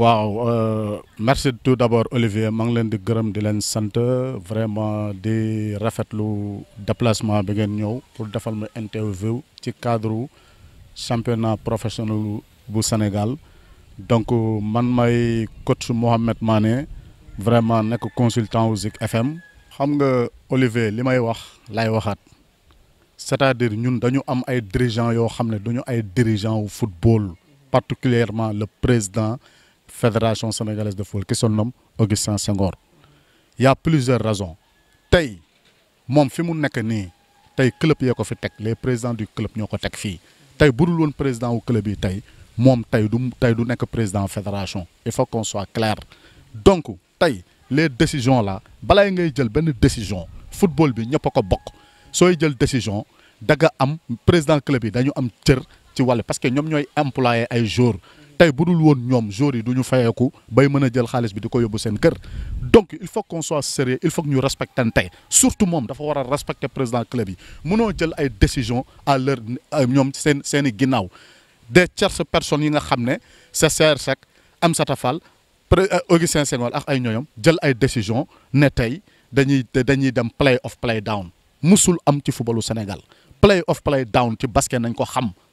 waaw merci tout d'abord Olivier. Maa ngi leen di gërëm di leen sant. Vraiment di rafetlu déplacement pour defal ma interview ci cadre championnat professionnel bu Sénégal. Donc man may coach Mohamed Mané vraiment nekk consultant wu Zik FM xam Olivier li may wax lay waxaat. C'est-à-dire ñun dañu am ay dirigeants yoo xam ne dirigeants football particulièrement le président fédération sénégalaise de football qui se nomme Augustin Senghor. Il y a plusieurs raisons. Tey moom fi mu nekk nii tey club yee ko fi teg les présidents du club ñoo ko teg fii. Tey président wu club yi tey du tey du président fédération. Il faut qu'on soit clair. Donc tey les décisions là décision football bi ñëpp a ko bokk. Sooy jël décision am président club yi am parce que ñoom ñooy employé ay joueurs donc il faut qu'on soit sérieux il faut que ñu respectante. Surtout moom dafa war respecter président club yi. Mënoo jël ay décision à leur ñoom seen seen i des tierces personnes yi nga Seck Amsata Fall Augustin Senghor ak ay ñooñam jël ay décision dañuy dañuy play off play down musul am ci footballu Sénégal. Play off play down ci basket nañ ko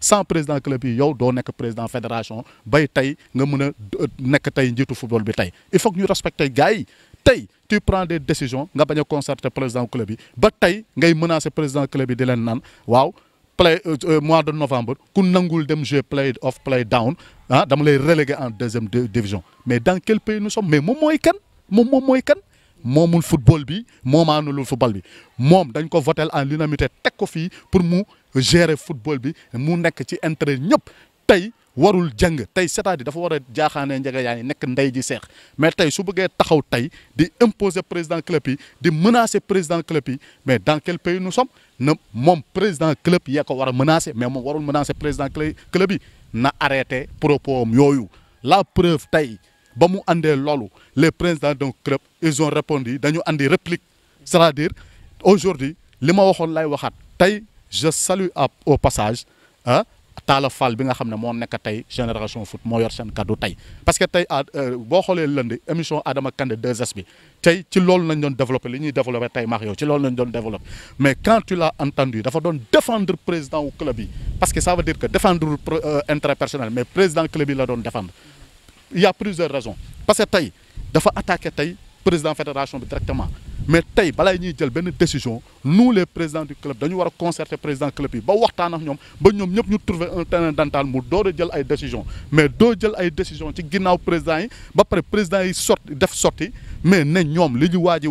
sans président club yi yow doo nekk président fédération bay tey nga mën a nekk tey football bi tey. Il faut que ñu respecter gars yi. Tu prends des décisions nga bañ a concerter président club yi. Ba tey ngay menacer président club yi di leen naan waaw play mois de novembre ku nangul dem jouer play off play down ah dama lay reléguer en deuxième division. Mais dans quel pays nous sommes? Mais moom mooy kan? Moom moom mooy kan? Moomul football bi moomaanulul football bi. Moom dañ ko votel en l'unanimité teg ko fii pour mu gérer football bi mu nekk ci intérêt ñëpp. Tey warul jàng tey c'est-à-dire dafa war a jaaxaanee njëga yaa ndey mais tey su bëggee taxaw di imposer président club yi di menacer président club mais dans quel pays nous sommes? Na moom président club yee ko menacer mais moom warul menacer président club yi. Na arrêté propos la preuve tey les présidents d'un club ils ont répondu dañu andi réplique. C'est-à-dire aujourd'hui li ma waxoon lay waxaat. Je salue au passage ah Talla Fall bi nga xam génération foot yor parce que tey boo xoolee lundi émission Adama Kandé 2S bi tey ci développé li ñuy développé tey maax yow ci développé mais quand tu l'as entendu dafa doon défendre président wu club parce que ça veut dire que défendre intérêt personnel mais président club la défendre il y a plusieurs raisons. Parce que tey dafa attaqué tey président fédération directement. Mais tey balaa ñuy jël benn décision nous les présidents du club dañu war a concerter président club yi ba waxtaan trouver un terrain d'entente mu door a jël ay décision mais doo jël ay décision ci ginnaaw président yi ba pare président yi sorti mais ne ñoom li ñu waa ji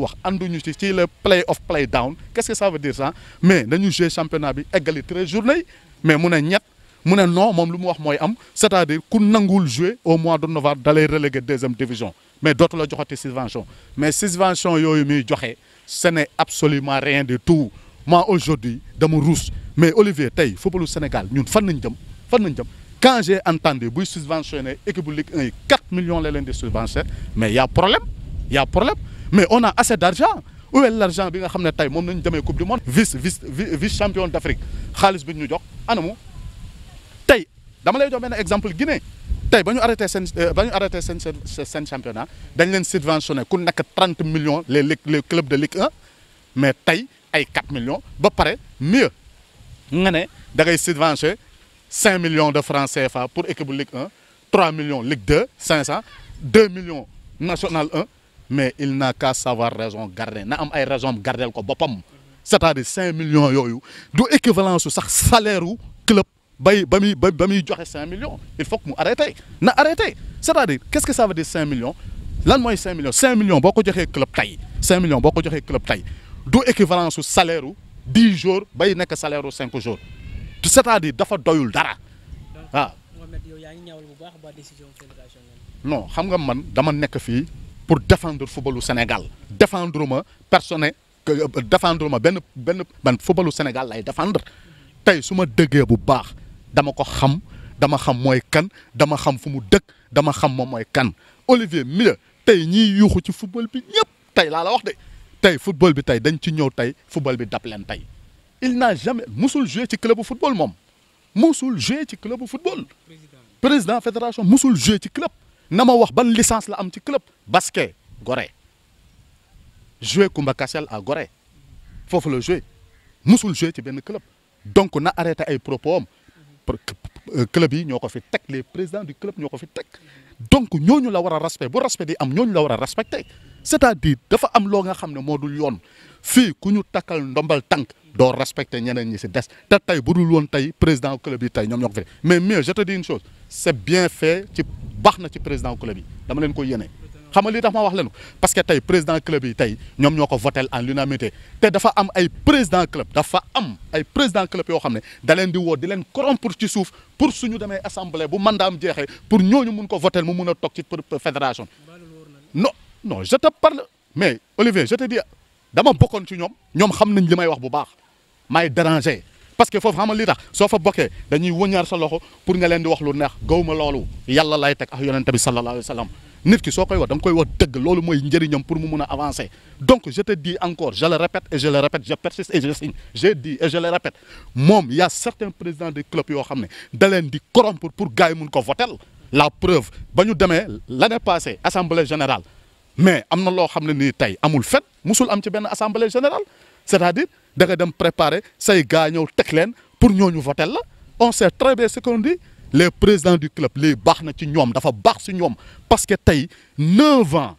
le play off play down qu'est-ce que ça veut dire ça? Mais nañu jouer championnat bi eggali treize journées mais mu ne mu ne non moom lu mu wax mooy am c'est-à-dire ku nanguwul jouer au mois de novembre dalay reléguer deuxième division. Mais dootu la joxati subvention. Mais subvention yooyu muy joxe ce n'est absolument rien du tout. Moi aujourd'hui dama ruus. Mais Olivier tey footballu Sénégal ñun fan nañ jëm? Fan nañ quand j'ai entendu buy subventionné équipe Ligue 1 yi 4 millions la leen di subventionné. Mais y a problème y a problème. Mais on a assez d'argent. Où est l'argent bi nga xam ne tey moom nañ demee coupe du monde? Vice vice vice champion d'Afrique. Xaalis bi ñu jox anamu? Dama lay jox benn exemple Guinée. Tey ba ñu arrêté seen ba ñu arrêté seen seen championnat dañ leen subventionné ku nekk 30 millions les les clubs de Ligue 1 mais ay 4 millions. Ba pare mieux nga ne da ngay subventionné 5 millions de francs CFA pour équipe Ligue 1 3 millions Ligue 2 500 2 millions national 1 mais il n'a qu'à savoir raison garder na am ay raison gardel ko c'est-à-dire 5 millions yooyu du équivalent salaire bay ba muy ba muy joxe 5 millions il faut que mu arrêté. Na arrêté. C'est-à-dire qu'est-ce que ça veut dire 5 millions? Lan mooy 5 millions? 5 millions boo ko joxee club tey 5 millions boo ko joxee club tey du équivalent su salaire u 10 jours bay nekk salaire u 5 jours. C'est-à-dire dafa doyul dara. Waaw. Mohamed yow yow yaa ngi ñaawal bu baax ba décision fédération non xam nga man dama nekk fii pour défendre footballu Sénégal. Défendre ma personne défendre ma benn benn man footballu Sénégal lay défendre. Tey su ma dëggee bu baax dama ko xam dama xam mooy kan dama xam fu mu dama xam moom mooy kan. Olivier Milla tey ñiy yuuxu ci football bi ñëpp tey laa la wax de. Tey football bi tey dañ ci ñëw tey football bi dab leen il n'a jamais musul joué ci club football moom. Musul joué ci club football. Président fédération musul joué ci club. Na ma wax ban licence la am ci club. Basket Gorée. Joué Koumba Kassel à Gorée. Foofu la joué musul joué ci benn club. Donc na arrêté ay propos club yi ñoo ko fi teg les présidents du club ñoo ko fi teg. Donc ñooñu la war a respect bu respect di am ñooñu la war a respecté c'est-à-dire dafa am loo nga xam ne moo dul yoon. Fii ku ñu takkal ndombal tànk doo respecté ñeneen ñi si des. Te tey bu dul woon tey président club yi tey ñoom ñoo ko fi mais mieux je te dis une chose c'est bien fait ci baax na ci président club yi. Dama leen koy yéene parce que tey président club en l'unanimité te dafa am président club am président club corrompre pour suñu pour ñooñu mun ko votel fédération. Non non je te parle mais Olivier je te dis dama bokkoon ci ñoom ñoom xam nañ li may wax bu baax may déranger. Parce que foofu xam nga li tax soo fa bokkee dañuy wëñaar pour nga leen di wax sallallahu nit ki soo koy wax da nga koy wax dëgg loolu mooy njëriñam pour mu mun a avancer. Donc je te dis encore je le répète et je le répète je persiste et je signe. J'ai dit et je le répète moom y a certains présidents des clubs yoo xam ne da leen di corrompre pour gars yi mun ko votel la preuve ba ñu demee l'année passée assemblée générale mais am na loo xam ne nii tey amul fet musul am ci assemblée générale. C'est-à-dire da nga dem préparer say gars ñëw teg leen pour ñooñu votel la. On sait très bien ce qu'on dit les présidents du club lii baax na ci ñoom dafa baax si ñoom. Parce que tey neuf ans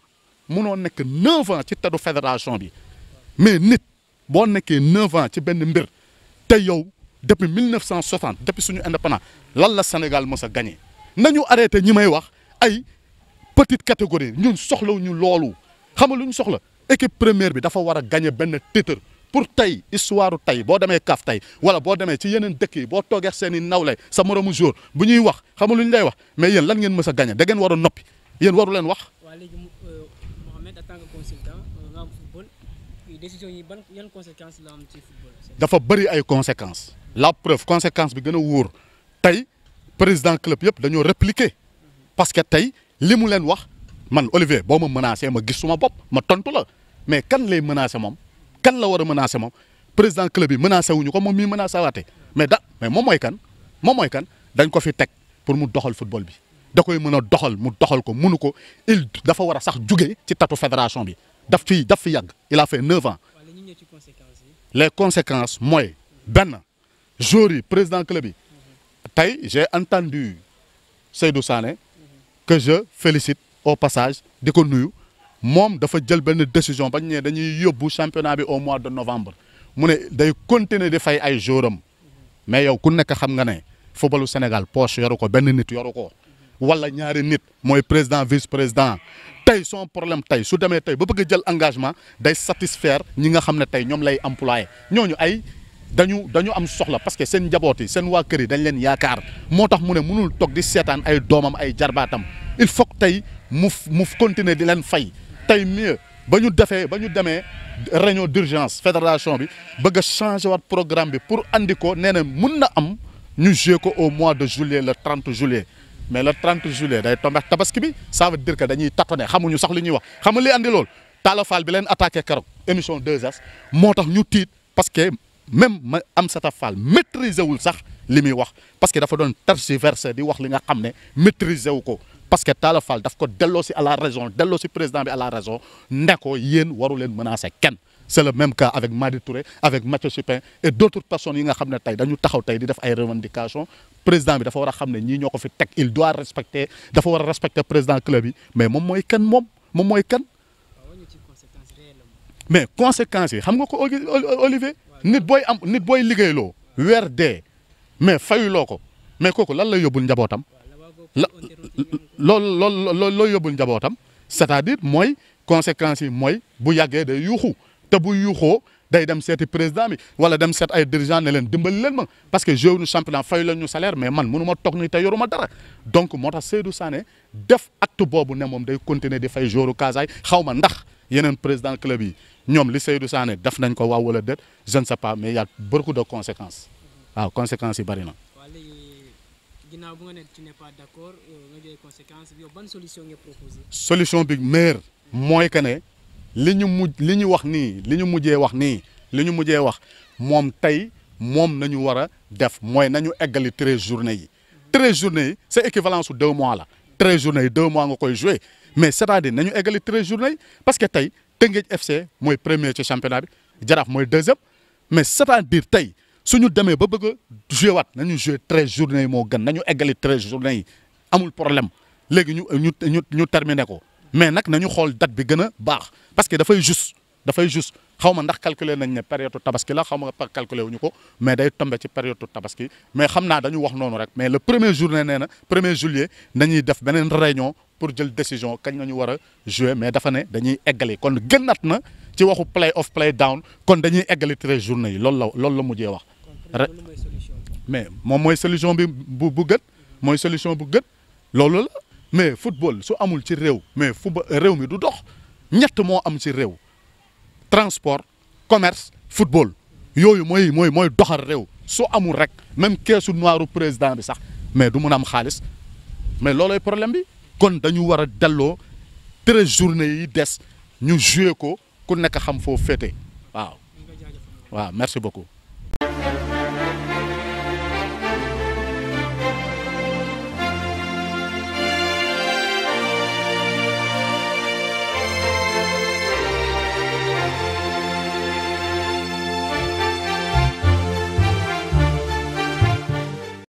munoo nekk neuf ans ci teddu fédération mais nit boo nekkee neuf ans ci benn mbir te yow depuis 1960 depuis suñu indépendance lan la Sénégal a gagné? Nañu arrêté ñi may wax petite catégorie ñun soxlawuñu loolu. Xam nga lu ñu première bi dafa war pour tey histoire tey boo demee CAF tey wala boo demee ci yeneen dëkk yi boo toogee seen i nawle sa moromu jour bu ñuy wax xam nga lu ñu lay wax mais yéen lan ngeen mës a gagné da ngeen war a noppi yéen waru leen wax. waa léegi mu Mohamed en tant que consultant nga am football décision yi ban yan conséquences la am ci football? dafa bëri ay conséquences la preuve conséquence bi gën a wóor tey président club yëpp dañoo répliquer parce que tey li mu leen wax man Olivier boo ma menacé ma gis suma bopp ma tontu la mais kan lay menacé moom? Kan la war a menacé président club yi menacé wuñu ko moom mii menacé waate mais da mais moom mooy kan moom mooy kan dañ ko fi teg pour mu doxal football bi da koy mën a doxal mu doxal ko munu ko il dafa war a sax jugee ci tatu fédération bi daf fi daf fi yàgg il a fait neuf ans les conséquences mooy benn joueurs yi président club yi tey j'ai entendu Seydou Sané que je félicite au passage di ko nuyu moom dafa jël benn décision bañ ne dañuy yóbbu championnat bi au mois de novembre. mu ne day continuer di fay ay joueurs am. mais yow ku nekk xam nga ne footballu Sénégal poche yoru ko benn nit yoru ko. wala ñaari nit mooy président vice président tey son problème tey su demee tey ba bëgg jël engagement day satisfaire ñi nga xam ne tey ñoom lay employé. ñooñu ay dañu dañu am soxla parce que seen njaboot yi seen waa kër yi dañ leen yaakaar. moo mu ne mënul toog di seetaan ay doomam ay il faut que mu mu continuer di fay tey mieux. Ba ñu réunion d'urgence fédération bi bëgg a waat programme pour andi ko nee na au mois de juillet le 30 juillet. Mais le 30 juillet ça veut dire que dañuy tâtonner. Xamuñu sax li ñuy wax. Xam nga li andi loolu attaqué émission 2S moo tax ñu tiit parce que même Amsata Fall parce que dafa maîtriser parce que Talla Fall daf ko delloo si à la raison delloo si président bi à la raison ne ko yéen waru leen menacer kenn. C'est le même cas avec Madi Touré avec Mathieu Chupin et d'autres personnes yi nga xam ne tey dañu taxaw tey di def ay revendications. Président bi dafa war a xam ne fi teg il doit respecter dafa war respecter président club yi. Mais moom mooy kan moom moom mooy kan mais conséquences yi xam nga ko Oli- Oli- Olivier? Nit booy am nit booy liggéeyloo weer dee mais fayuloo ko. Mais kooku lan la yóbbul njabootam? C'est-à-dire mooy conséquences yi mooy bu yàggee day yuuxu. Te président bi wala dem parce que joué nu championnat fay leen ñu salaire mais man mënu ma toog ni te donc moo tax Seydou Sané def acte boobu ne moom day continuer di fay ma ndax yeneen président club je ne sais pas mais y a beaucoup de conséquences. Conséquences. Ginnaaw bu pas d'accord ban solution solution bi meilleure mooy que ne li ñu mujj li ñu wax nii li ñu mujjee wax wax nañu a def journées yi. journées c'est équivalent su deux mois la. treize journées deux mois nga koy jouer. Mais c'est-à-dire nañu journées parce que tey FC premier ci championnat bi deuxième. Mais c'est-à-dire suñu demee ba bëgg a jouer waat nañu treize journées yi moo problème. Léegi ñu terminé mais nag nañu xool date bi parce que dafay juste juste. Calculer nañ ne période tabaski la calculer mais day tombé ci période tabaski. Mais xam naa dañu mais le premier journée nee na premier juillet nañuy def beneen réunion pour jël décision kañ nañu war a jouer mais dafa ne dañuy eggali. Kon gënat na ci waxu play off play down kon dañuy eggali treize journées. Mais moom mooy solution bi bu bu gën mooy solution bu gën. loolu la mais football su amul ci réew mais football réew mi du dox. ñett moo am ci réew. transport commerce football. yooyu mooy mooy mooy doxal réew. su amul rek même keesu noiru président bi sax mais du mun am xaalis. mais loolooy problème bi. kon dañu war a delloo treize journées yi des ñu ko ku nekk xam foo féete. waaw. Nga jaajëfal. waaw merci beaucoup